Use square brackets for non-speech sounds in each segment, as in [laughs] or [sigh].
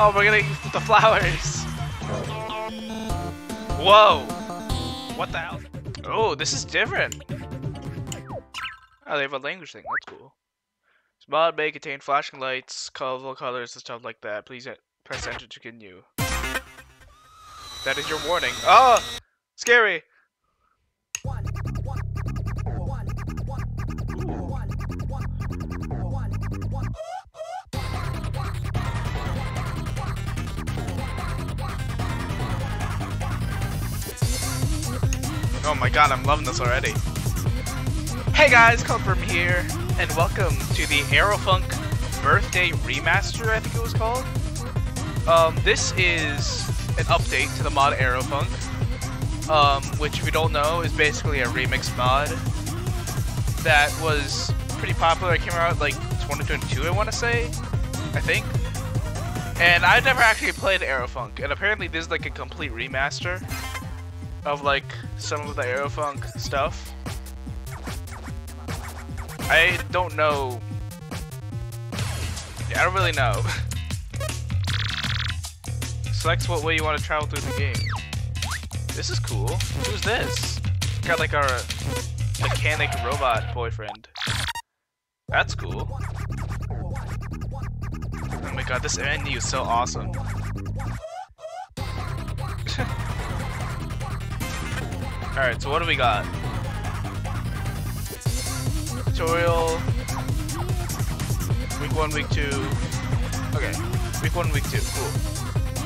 Oh, we're eat the flowers. Whoa. What the hell? Oh, this is different. Oh, they have a language thing. That's cool. This mod may contain flashing lights, colorful colors, and stuff like that. Please uh, press enter to continue. That is your warning. Oh! Scary! Oh my god, I'm loving this already. Hey guys, Confirm here, and welcome to the Arrow Funk Birthday Remaster, I think it was called. Um, this is an update to the mod Arrow Funk, um, which if you don't know is basically a remix mod that was pretty popular. It came out like 2022, I want to say, I think. And I've never actually played Arrow Funk, and apparently this is like a complete remaster of like some of the Arrow Funk stuff. I don't know. Yeah, I don't really know. [laughs] Selects what way you want to travel through the game. This is cool. Who's this? Got like our mechanic robot boyfriend. That's cool. Oh my god, this menu is so awesome. Alright, so what do we got? Tutorial. Week 1, week 2. Okay. Week 1, week 2. Cool.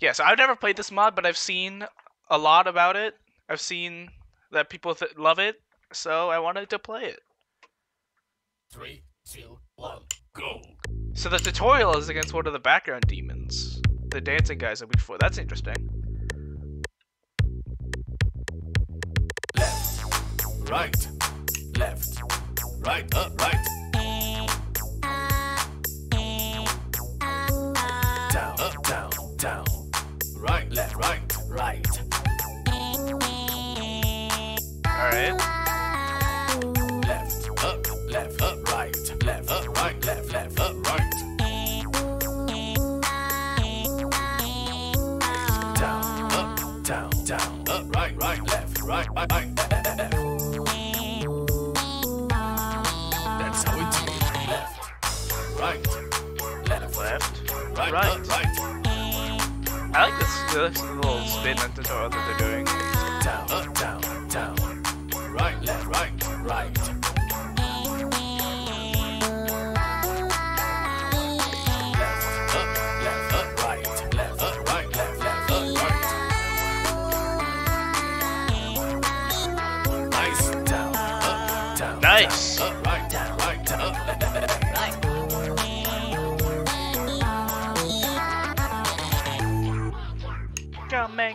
Yeah, so I've never played this mod, but I've seen a lot about it. I've seen that people love it, so I wanted to play it. Three, two, one, go! So the tutorial is against one of the background demons. The dancing guys that we fought. That's interesting. Right, left, right, up, right. Down, up, down, down. Right, left, right, right. Alright. Left, This, this little spin and tutorial that they're doing.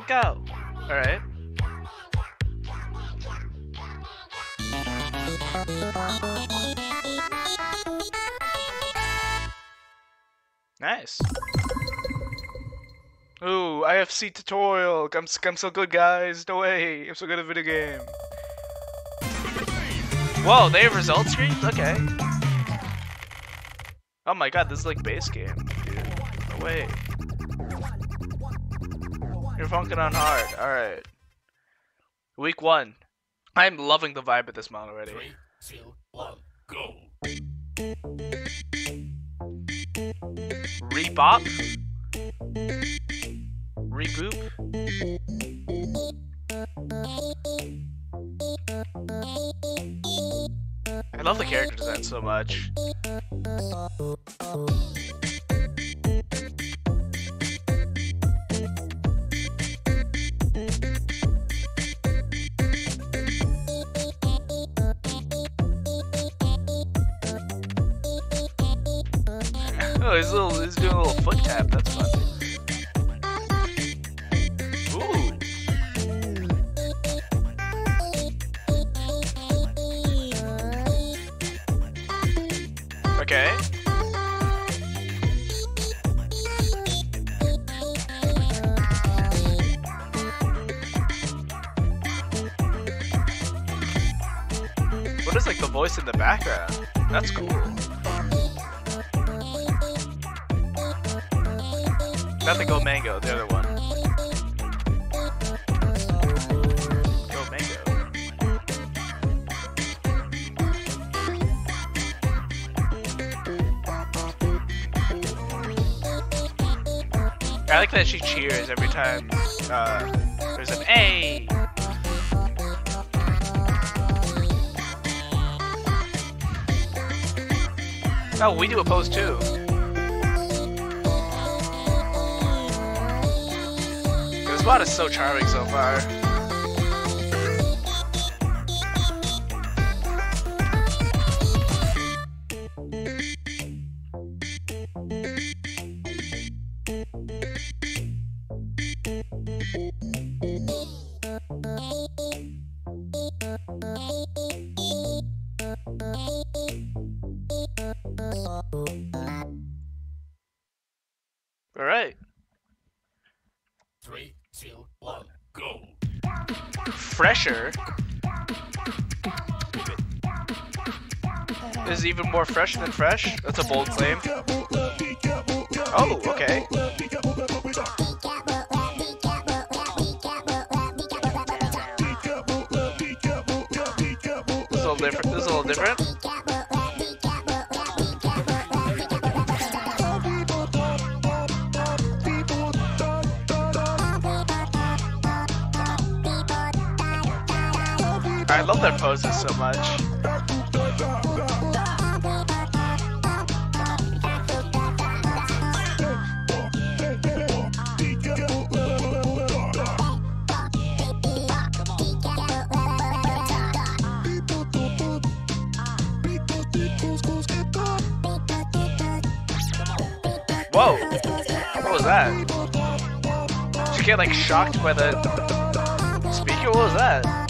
Go. Alright. Nice. Ooh, IFC tutorial. I'm, I'm so good, guys. No way. I'm so good at video game. Whoa, they have result screens? Okay. Oh my god, this is like base game, dude. No way. You're funking on hard. Alright. Week one. I'm loving the vibe of this mod already. Three, two, one, go. Rebop? Reboot? I love the character design so much. He's, little, doing a little foot tap. That's fun. That she cheers every time uh, there's an A. Oh, we do a pose too. This bot is so charming so far. Than fresh. That's a bold claim. Oh, okay. This is a little different. This is a little different. I love their poses so much. Was that? Get like shocked by the speaker? What was that?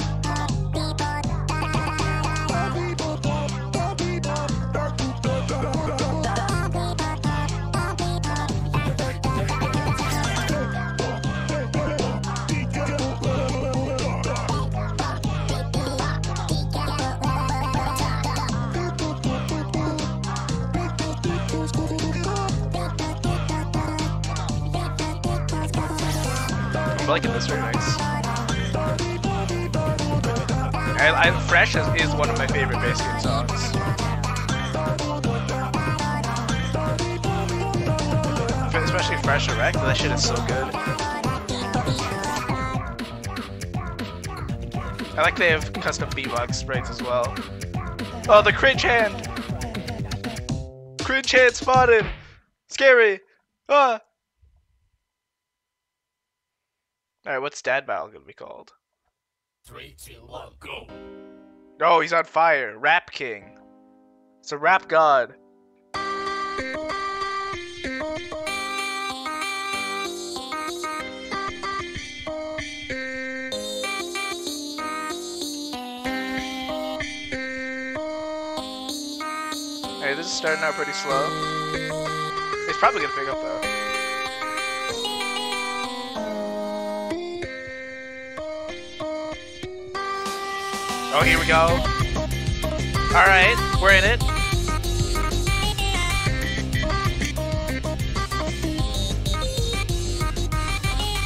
I'm liking this remix. I, I, Fresh is, is one of my favorite base game songs. Especially Fresh Erect, that shit is so good. I like they have custom beatbox sprites as well. Oh, the cringe hand! Cringe hand spotted! Scary! Ah! Alright, what's Dad Battle gonna be called? Three, two, one, go. Oh, he's on fire. Rap King. It's a rap god. Hey, this is starting out pretty slow. It's probably gonna pick up though. Oh, here we go. Alright, we're in it.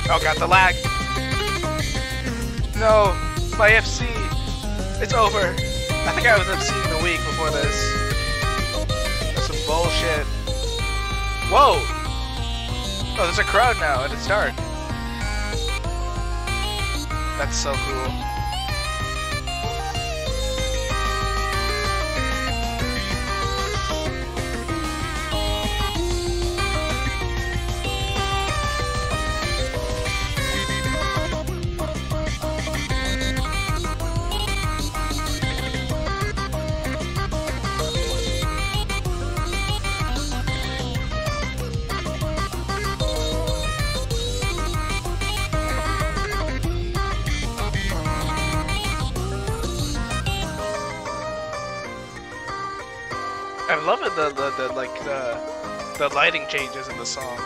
Oh, got the lag. No, my FC. It's over. I think I was FCing the week before this. That's some bullshit. Whoa! Oh, there's a crowd now, and it's dark. That's so cool. I'm loving the, the, the like the the lighting changes in the song.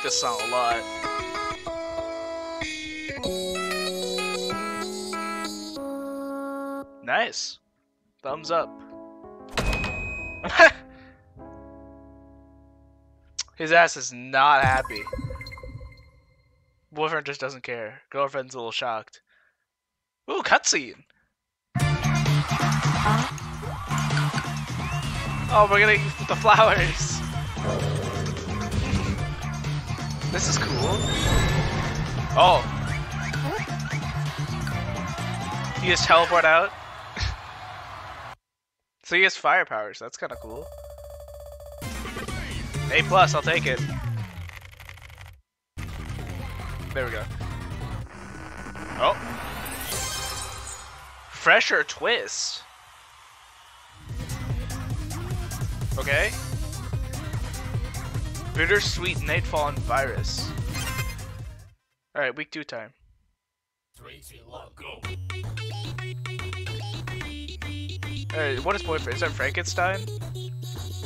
Like this song a lot. Nice. Thumbs up. [laughs] His ass is not happy. Boyfriend just doesn't care. Girlfriend's a little shocked. Ooh, cutscene. Oh, we're gonna eat the flowers. This is cool. Oh. He just teleport out. [laughs] so he has fire powers. That's kind of cool. A plus, I'll take it. There we go. Oh. Fresher twist. Okay. Bittersweet Nightfall and Virus. Alright, week two time. Alright, what is boyfriend? Is that Frankenstein?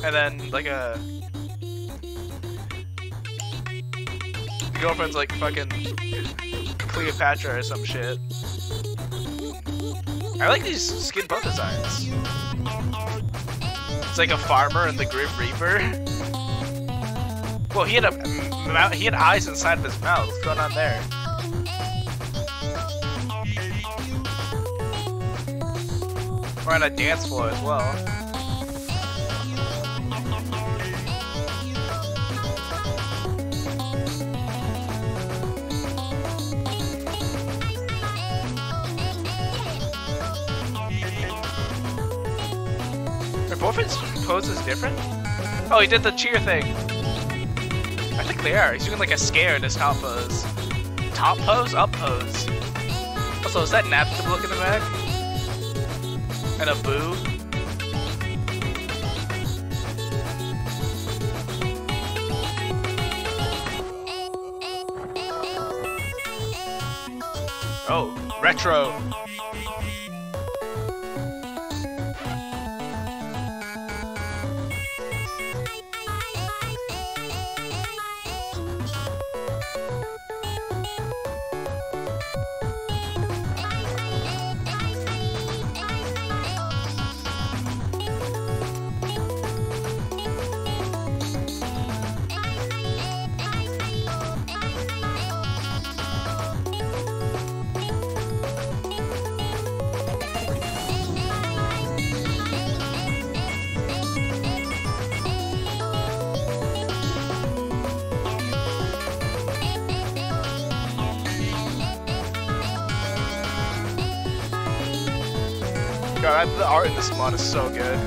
And then, like a. The girlfriend's like fucking Cleopatra or some shit. I like these skin buff designs. It's like a farmer and the Grim Reaper. [laughs] Well, he had a he had eyes inside of his mouth. What's going on there? We're on a dance floor as well. Their boyfriend's pose is different? Oh, he did the cheer thing. They are. He's doing like a scare in his top pose. Top pose? Up pose. Also, is that napkin look in the back? And a boo? Oh, retro. God, the art in this mod is so good.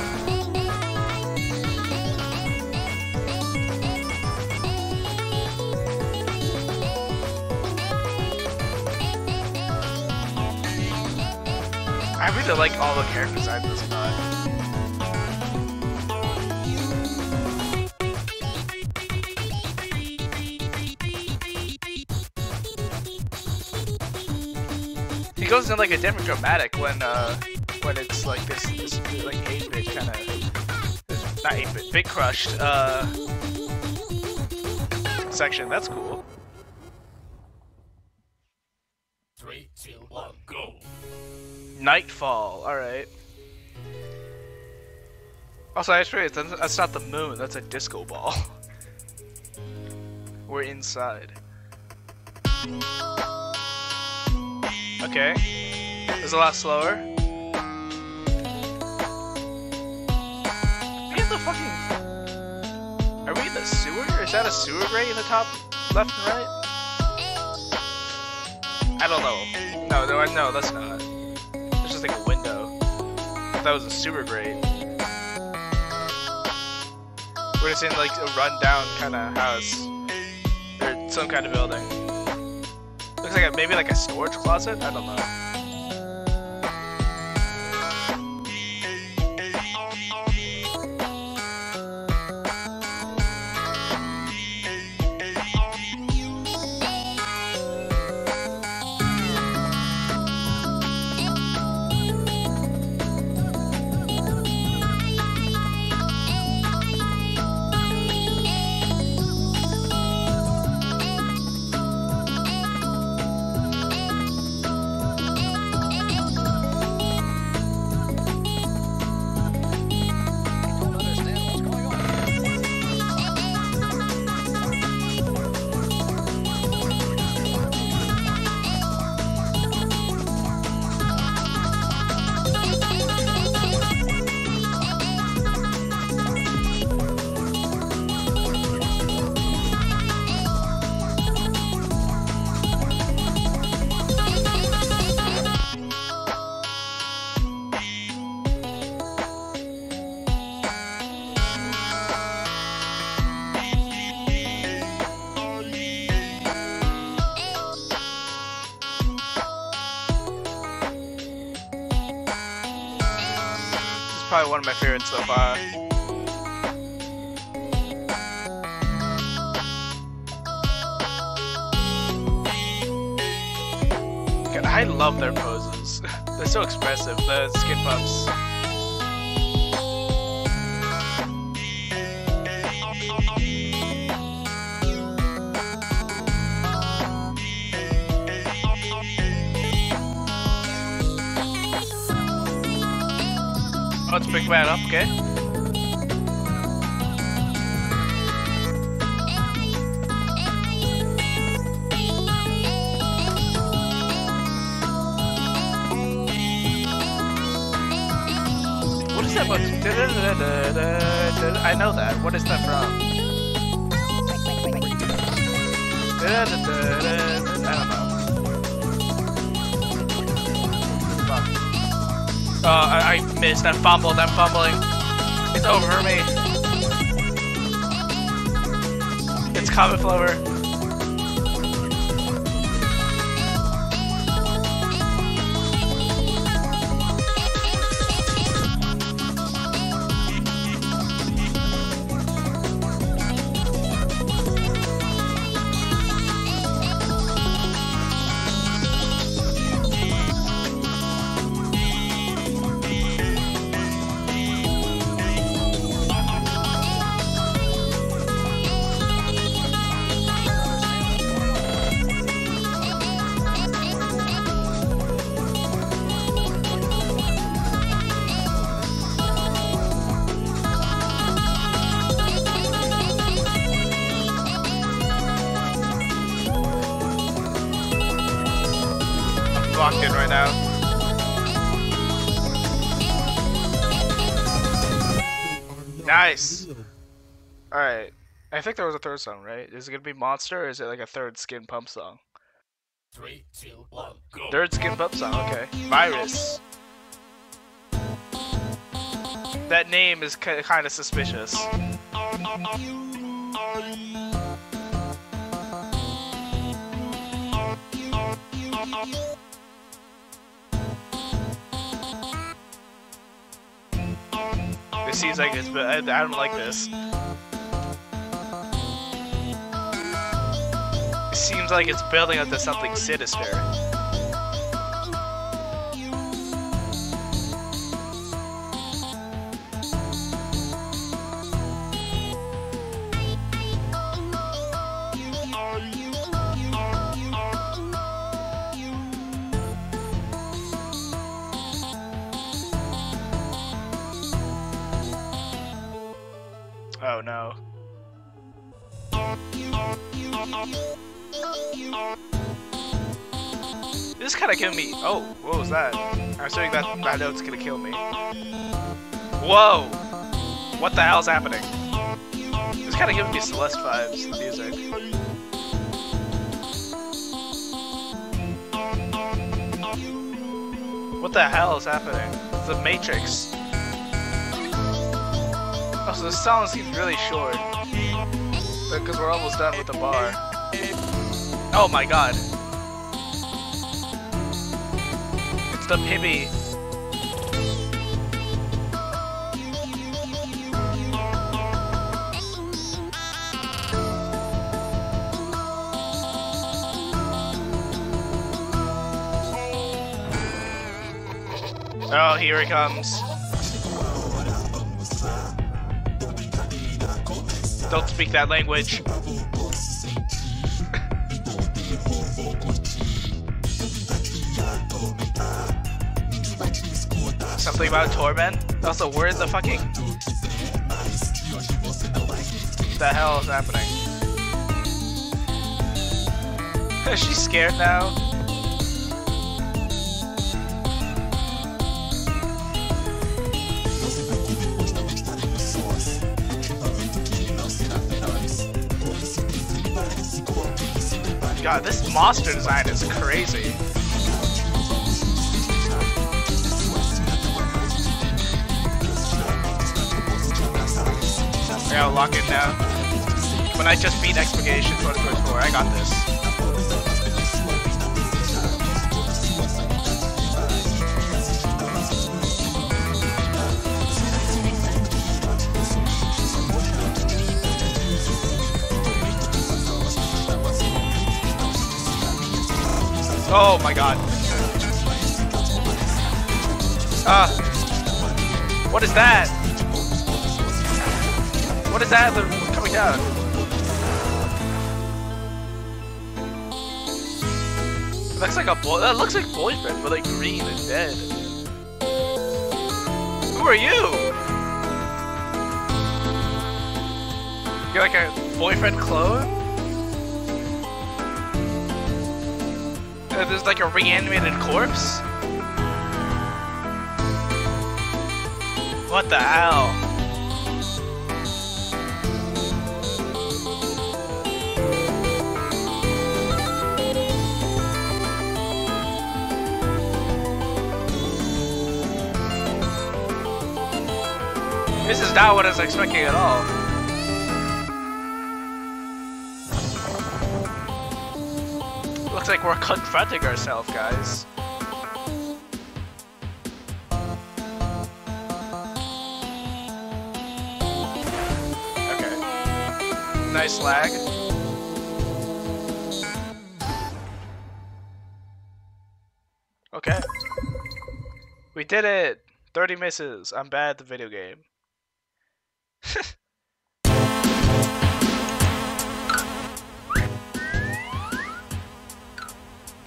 I really like all the character design in this mod. He goes in like a different dramatic when uh when it's like this this like 8-bit kind of not 8-bit, big crushed uh section. That's cool. Three, two, one, go. Nightfall. All right. Also, I just realized that's, that's not the moon. That's a disco ball. [laughs] We're inside. Okay. It's a lot slower. Sewer? Is that a sewer grate in the top left and right? I don't know. No, no, no, that's not. It's just like a window. If that was a sewer grate. We're just in like a rundown kind of house. Or some kind of building. Looks like a, maybe like a storage closet? I don't know. Probably one of my favorites so far. God, I love their poses. [laughs] They're so expressive, the skin bumps. It's Big Man up, okay? What is that? Da-da-da-da-da-da. I know that. What is that from? I don't know. Oh, I, I missed. I fumbled. I'm fumbling. It's over for me. It's Comet Flower. Think there was a third song, right? Is it gonna be Monster, or is it like a third Skin Pump song? Three, two, one, go. Third Skin Pump song. Okay. Virus. That name is kind of suspicious. This seems like it's, but I, I don't like this. Seems like it's building up to something sinister. Me. Oh, what was that? I'm assuming that that note's gonna kill me. Whoa! What the hell's happening? This kind of giving me Celeste vibes, the music. What the hell is happening? It's the Matrix. Oh, so this song seems really short. Because we're almost done with the bar. Oh my god. The Pibby. Oh, here he comes. Don't speak that language. Something about torment? Also, where's the fucking... What the hell is happening? [laughs] Is she scared now? God, this monster design is crazy. I gotta lock it now. When I just beat Expurgation 2024, I got this. Oh my god. Ah. what is that? That coming down? It looks like a boy. That looks like boyfriend, but like green and dead. Who are you? You're like a boyfriend clone? Uh, there's like a reanimated corpse? What the hell? This is not what I was expecting at all. Looks like we're confronting ourselves, guys. Okay. Nice lag. Okay. We did it! 30 misses. I'm bad at the video game. [laughs]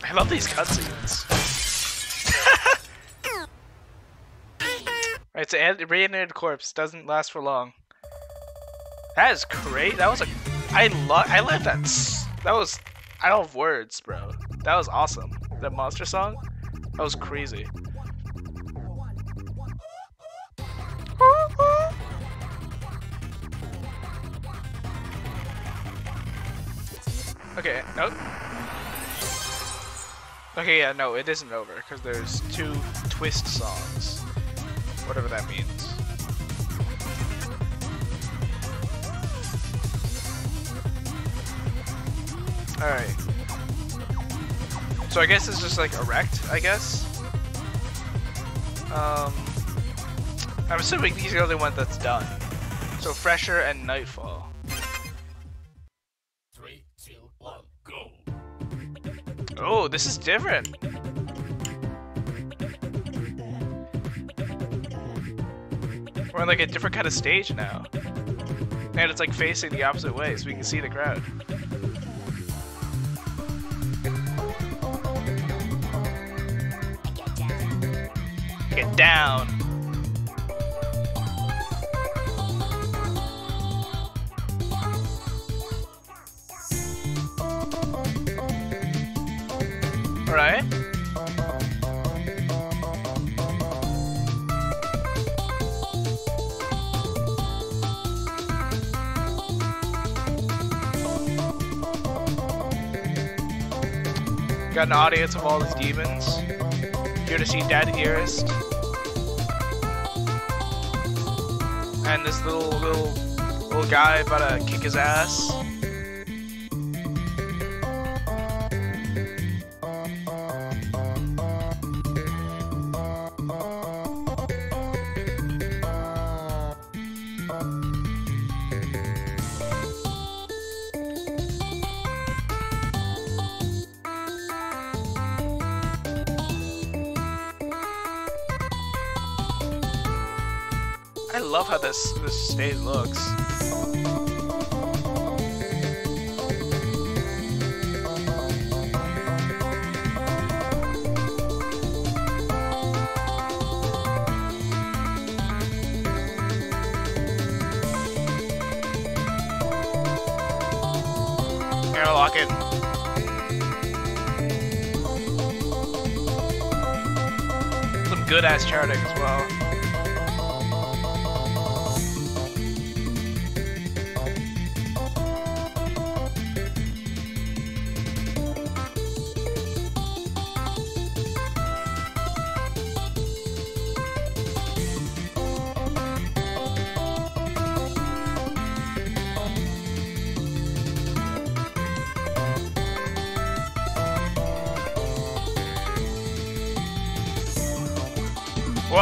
I love these cutscenes. [laughs] right, so an- reanimated corpse doesn't last for long. That is great. That was a. I love. I love that. That was. I don't have words, bro. That was awesome. That monster song. That was crazy. Okay, nope. Okay, yeah, no, it isn't over because there's two twist songs. Whatever that means. Alright. So I guess it's just like erect, I guess. Um, I'm assuming these are the only one that's done. So Fresher and Nightfall. Oh, this is different. We're on like a different kind of stage now. And it's like facing the opposite way so we can see the crowd. Get down. Got an audience of all these demons. Here to see Daddy Dearest. And this little little little guy about to kick his ass. Love how this this stage looks. Here, I'll lock it. Some good ass charting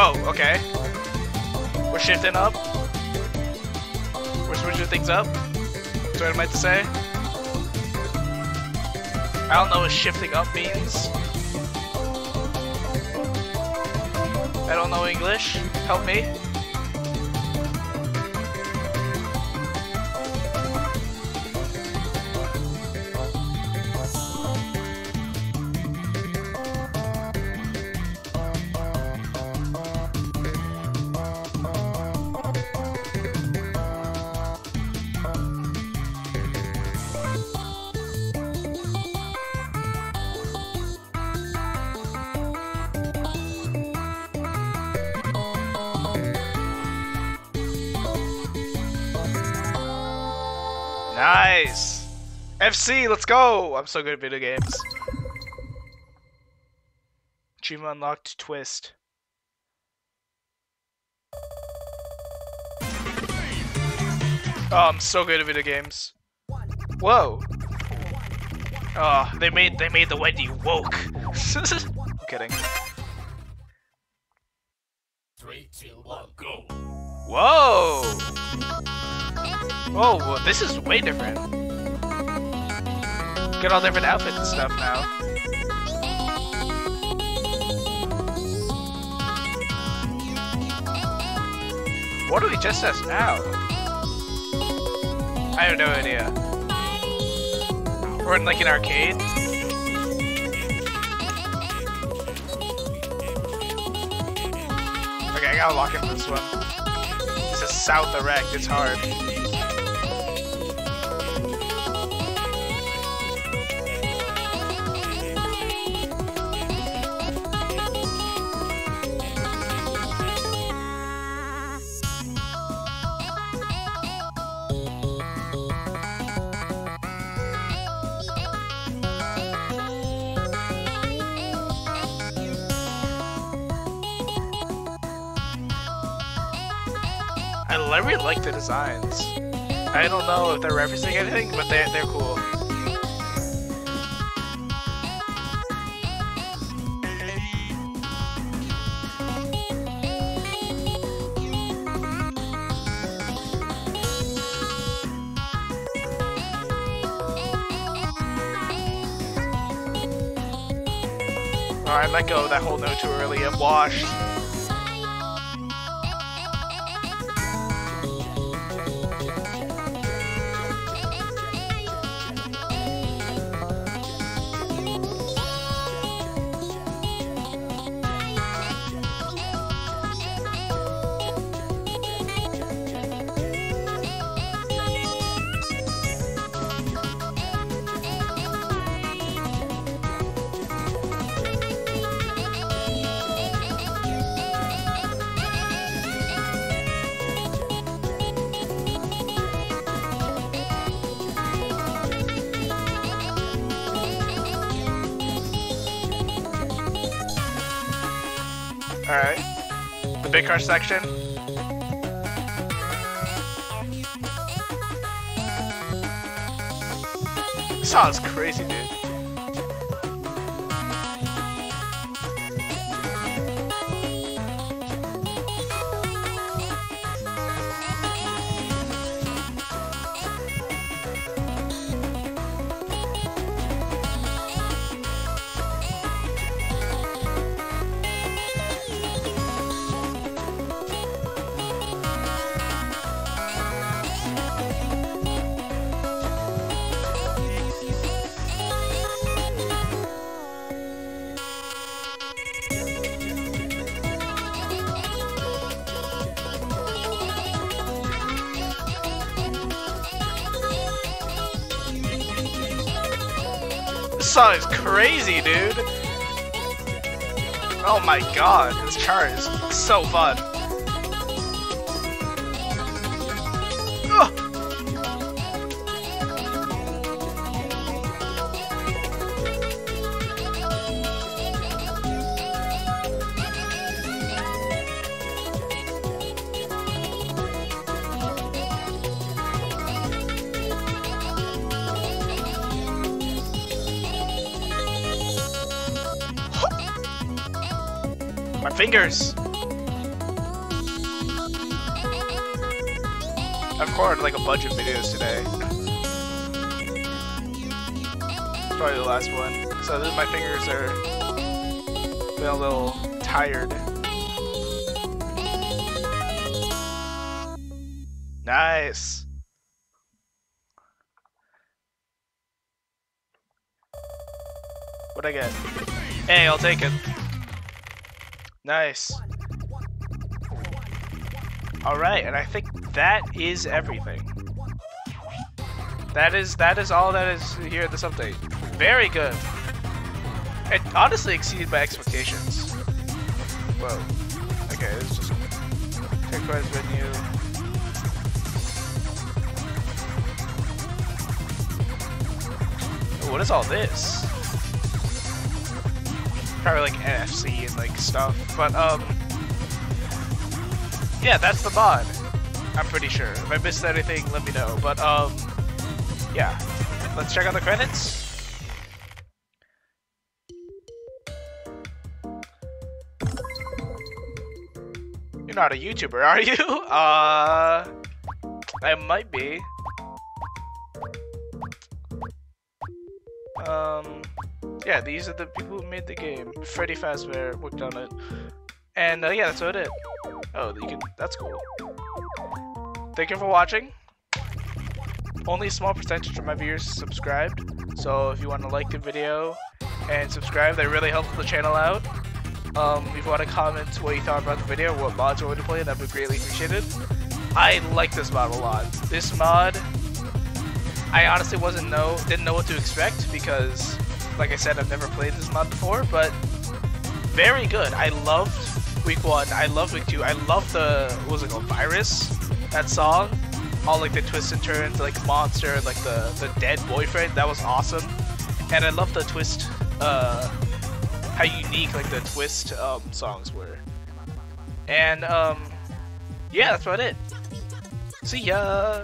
Whoa, okay. We're shifting up. We're switching things up. That's what I meant to say. I don't know what shifting up means. I don't know English. Help me. Let's go. I'm so good at video games. Achievement unlocked twist. Oh, I'm so good at video games. Whoa. Oh, they made they made the Wendy woke. [laughs] I'm kidding. Three, two, one, go. Whoa. Whoa, well, this is way different. Get all different outfits and stuff now. What do we just as now? I have no idea. We're in like an arcade. Okay, I gotta lock in this one. This is South Erect, it's hard. I really like the designs. I don't know if they're referencing anything, but they're, they're cool. Alright, let go of that whole note too early. I'm washed. Alright. The big car section. This song's crazy, dude. Song is crazy, dude. Oh my god, this chart is so fun. Fingers. I've recorded like a bunch of videos today. It's probably the last one. So my fingers are a little tired. Nice. What'd I get? Hey, I'll take it. Nice. Alright, and I think that is everything. That is that is all that is here in this update. Very good. It honestly exceeded my expectations. Whoa. Okay, it's just take menu. What is all this? Probably like NFC and like stuff, but um, yeah, that's the mod. I'm pretty sure. If I missed anything, let me know. But um, yeah, let's check out the credits. You're not a YouTuber, are you? [laughs] Uh, I might be. Um, yeah, these are the people who made the game. Freddy Fazbear worked on it. And uh, yeah, that's about it. Oh, you can. That's cool. Thank you for watching. Only a small percentage of my viewers subscribed, so if you want to like the video and subscribe, that really helps the channel out. Um, if you want to comment what you thought about the video, what mods you want to play, that would be greatly appreciated. I like this mod a lot. This mod, I honestly wasn't know didn't know what to expect because, like I said, I've never played this mod before, but very good. I loved week one. I loved week two. I loved the what was it called, Virus? That song. All like the twists and turns, like monster, like the the dead boyfriend. That was awesome. And I love the twist. Uh, how unique like the twist um, songs were. And um, yeah, that's about it. See ya.